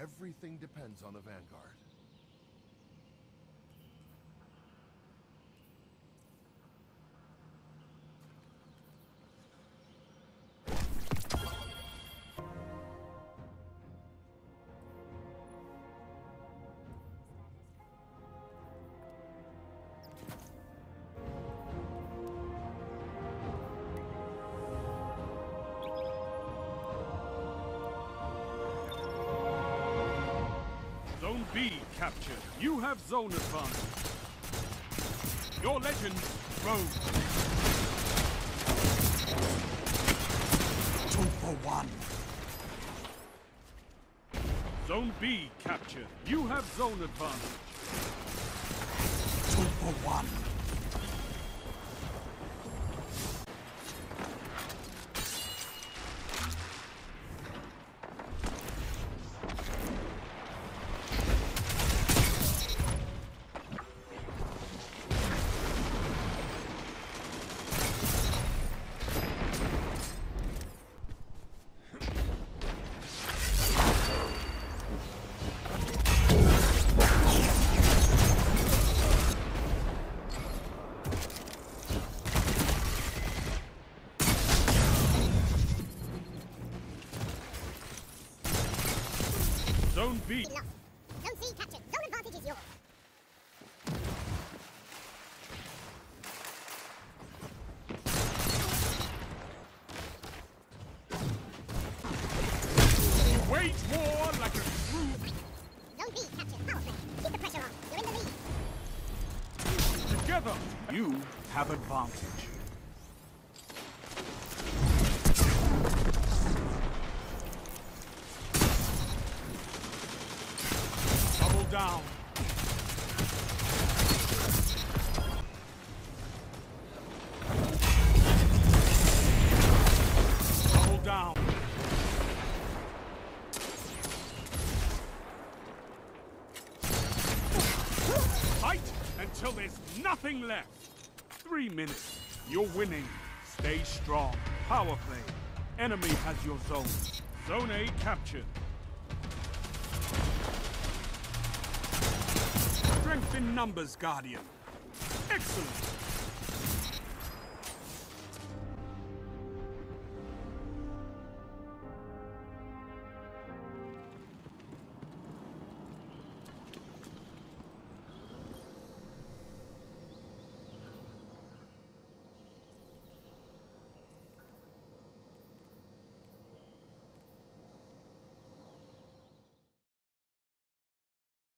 Everything depends on the Vanguard. Zone B captured. You have zone advantage. Your legend, Rogue. Two for one. Zone B captured. You have zone advantage. Two for one. Zone B. Enough. Zone C captured. Zone advantage is yours. Wage war like a true. Zone B captured. Power play. Keep the pressure on. You're in the lead. Together. You have advantage. Down. Double down. Fight until there's nothing left. Three minutes. You're winning. Stay strong. Power play. Enemy has your zone. Zone A captured. In numbers, Guardian. Excellent.